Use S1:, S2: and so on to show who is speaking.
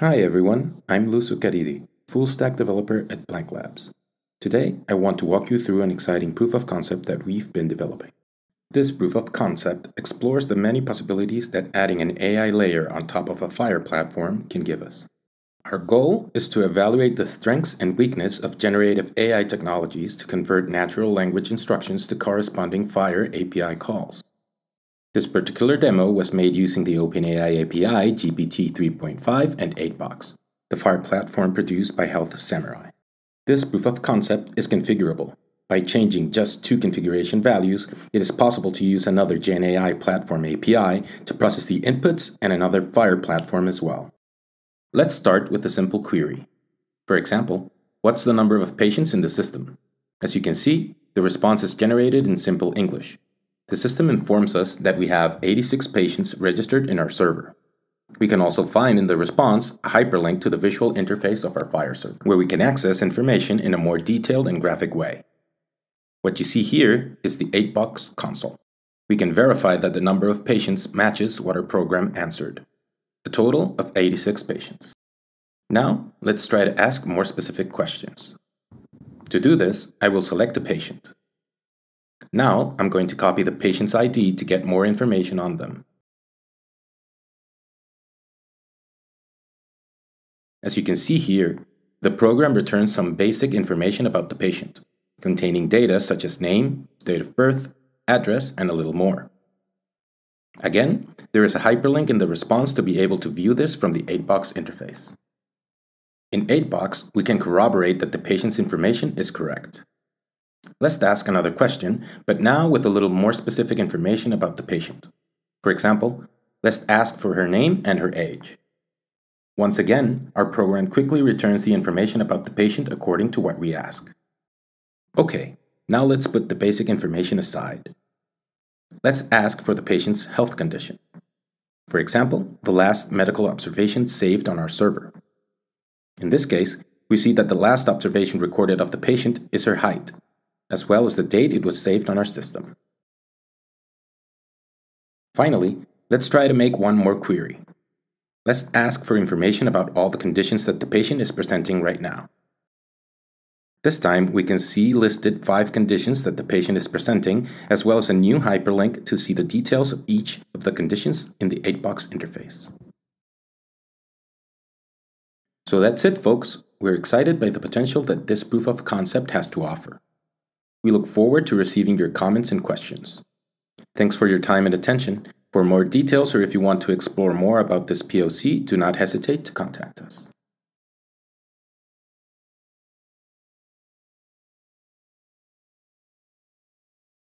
S1: Hi everyone, I'm Luso Caridi, full stack developer at Blanc Labs. Today, I want to walk you through an exciting proof of concept that we've been developing. This proof of concept explores the many possibilities that adding an AI layer on top of a FHIR platform can give us. Our goal is to evaluate the strengths and weakness of generative AI technologies to convert natural language instructions to corresponding FHIR API calls. This particular demo was made using the OpenAI API GPT 3.5 and Aidbox, the FHIR platform produced by Health Samurai. This proof of concept is configurable. By changing just two configuration values, it is possible to use another GenAI platform API to process the inputs and another FHIR platform as well. Let's start with a simple query. For example, what's the number of patients in the system? As you can see, the response is generated in simple English. The system informs us that we have 86 patients registered in our server. We can also find in the response a hyperlink to the visual interface of our FHIR server, where we can access information in a more detailed and graphic way. What you see here is the Aidbox console. We can verify that the number of patients matches what our program answered, a total of 86 patients. Now, let's try to ask more specific questions. To do this, I will select a patient. Now I'm going to copy the patient's ID to get more information on them. As you can see here, the program returns some basic information about the patient, containing data such as name, date of birth, address, and a little more. Again, there is a hyperlink in the response to be able to view this from the Aidbox interface. In Aidbox, we can corroborate that the patient's information is correct. Let's ask another question, but now with a little more specific information about the patient. For example, let's ask for her name and her age. Once again, our program quickly returns the information about the patient according to what we ask. Okay, now let's put the basic information aside. Let's ask for the patient's health condition. For example, the last medical observation saved on our server. In this case, we see that the last observation recorded of the patient is her height, as well as the date it was saved on our system. Finally, let's try to make one more query. Let's ask for information about all the conditions that the patient is presenting right now. This time, we can see listed five conditions that the patient is presenting, as well as a new hyperlink to see the details of each of the conditions in the Aidbox interface. So that's it, folks. We're excited by the potential that this proof of concept has to offer. We look forward to receiving your comments and questions. Thanks for your time and attention. For more details or if you want to explore more about this POC, do not hesitate to contact us.